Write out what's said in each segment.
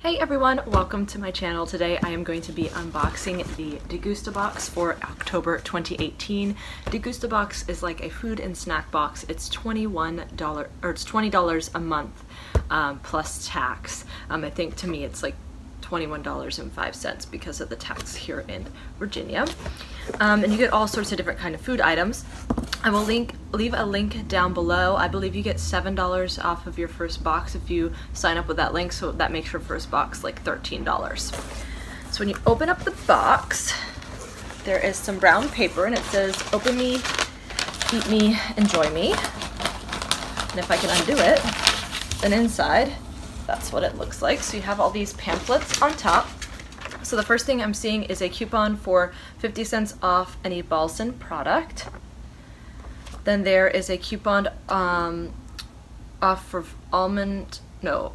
Hey everyone, welcome to my channel. Today I am going to be unboxing the Degustabox for October 2018. Degustabox is like a food and snack box. It's $21 or it's $20 a month um, plus tax. Um, I think to me it's like $21.05 because of the tax here in Virginia. Um, and you get all sorts of different kind of food items. I will link leave a link down below. I believe you get $7 off of your first box if you sign up with that link, so that makes your first box like $13. So when you open up the box, there is some brown paper and it says, open me, eat me, enjoy me. And if I can undo it, then inside that's what it looks like. So you have all these pamphlets on top. So the first thing I'm seeing is a coupon for 50 cents off any Bahlsen product. Then there is a coupon um, off for almond, no,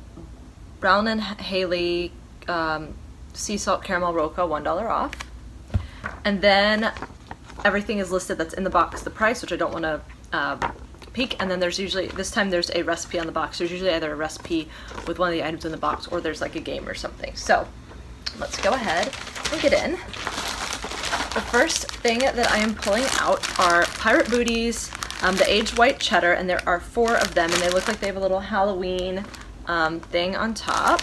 Brown and Haley um, sea salt caramel roca, $1 off. And then everything is listed that's in the box, the price, which I don't want to uh, peek and then there's usually this time there's a recipe on the box. There's usually either a recipe with one of the items in the box or there's like a game or something. So let's go ahead and get in. The first thing that I am pulling out are Pirate Booties um, the aged white cheddar and there are four of them and they look like they have a little Halloween um, thing on top.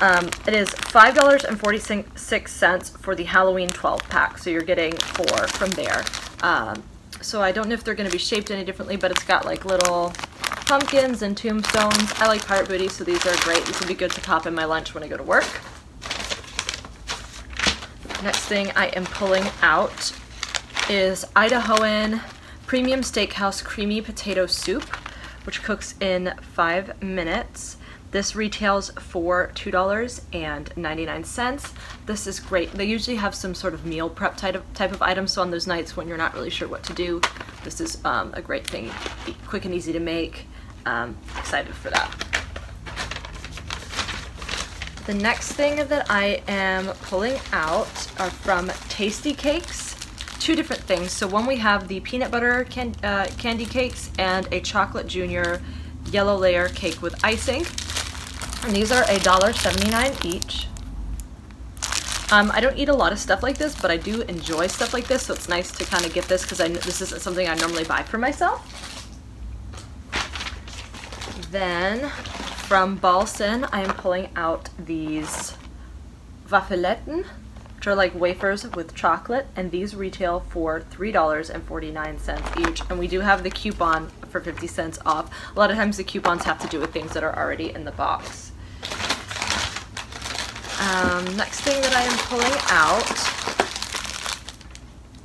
Um, it is $5.46 for the Halloween 12 pack so you're getting four from there. Um, so I don't know if they're going to be shaped any differently, but it's got like little pumpkins and tombstones. I like pirate booty, so these are great. These would be good to pop in my lunch when I go to work. Next thing I am pulling out is Idahoan Premium Steakhouse Creamy Potato Soup, which cooks in five minutes. This retails for $2.99. This is great. They usually have some sort of meal prep type of, type of item, so on those nights when you're not really sure what to do, this is um, a great thing. Quick and easy to make. Um, excited for that. The next thing that I am pulling out are from Tastykake. Two different things. So one we have the peanut butter can, uh, candy cakes and a chocolate junior yellow layer cake with icing. And these are $1.79 each. Um, I don't eat a lot of stuff like this, but I do enjoy stuff like this, so it's nice to kind of get this because this isn't something I normally buy for myself. Then from Bahlsen, I am pulling out these Waffeletten, which are like wafers with chocolate, and these retail for $3.49 each. And we do have the coupon for 50 cents off. A lot of times the coupons have to do with things that are already in the box. Um, next thing that I am pulling out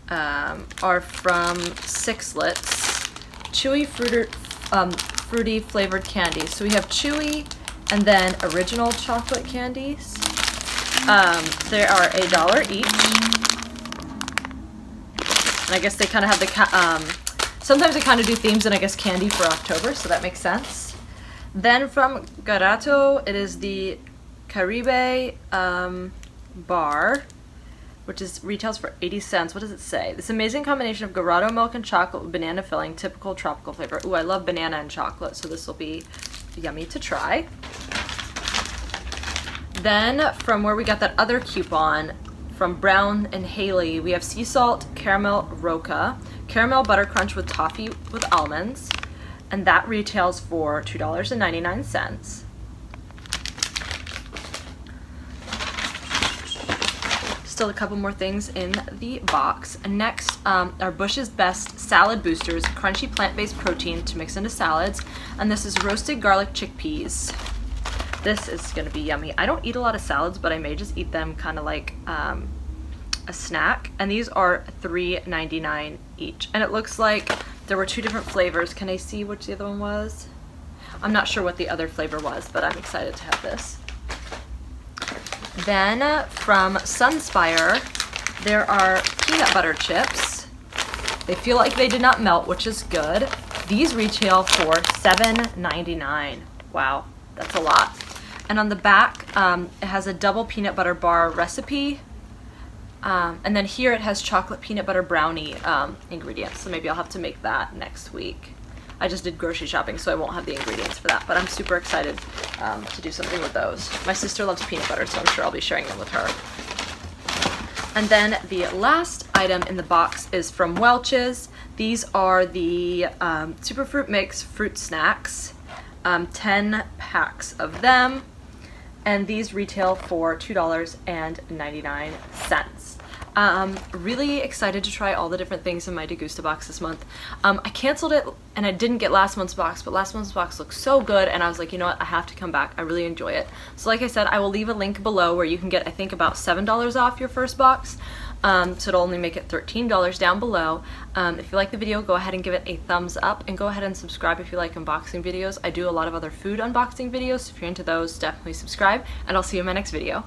um, are from Sixlets, chewy fruity, um, fruity flavored candies. So we have chewy and then original chocolate candies. Um, they are a dollar each. And I guess they kind of have the, um, sometimes they kind of do themes and I guess candy for October, so that makes sense. Then from Garoto, it is the Caribe um, bar, which is retails for 80 cents. What does it say? This amazing combination of Garoto milk and chocolate with banana filling, typical tropical flavor. Ooh, I love banana and chocolate, so this will be yummy to try. Then from where we got that other coupon, from Brown and Haley, we have sea salt caramel roca, caramel butter crunch with toffee with almonds, and that retails for $2.99. still a couple more things in the box. Next um, are Bush's Best Salad Boosters, crunchy plant-based protein to mix into salads. And this is roasted garlic chickpeas. This is gonna be yummy. I don't eat a lot of salads, but I may just eat them kind of like um, a snack. And these are $3.99 each. And it looks like there were two different flavors. Can I see which the other one was? I'm not sure what the other flavor was, but I'm excited to have this. Then from Sunspire, there are peanut butter chips. They feel like they did not melt, which is good. These retail for $7.99. Wow, that's a lot. And on the back, um, it has a double peanut butter bar recipe. Um, and then here it has chocolate peanut butter brownie um, ingredients. So maybe I'll have to make that next week. I just did grocery shopping, so I won't have the ingredients for that, but I'm super excited um, to do something with those. My sister loves peanut butter, so I'm sure I'll be sharing them with her. And then the last item in the box is from Welch's. These are the um, Superfruit Mix fruit snacks, um, 10 packs of them, and these retail for $2.99. Um, really excited to try all the different things in my Degustabox this month. Um, I canceled it and I didn't get last month's box, but last month's box looked so good and I was like, you know what, I have to come back. I really enjoy it. So like I said, I will leave a link below where you can get, I think, about $7 off your first box. Um, so it'll only make it $13 down below. Um, if you like the video, go ahead and give it a thumbs up and go ahead and subscribe if you like unboxing videos. I do a lot of other food unboxing videos, so if you're into those, definitely subscribe, and I'll see you in my next video.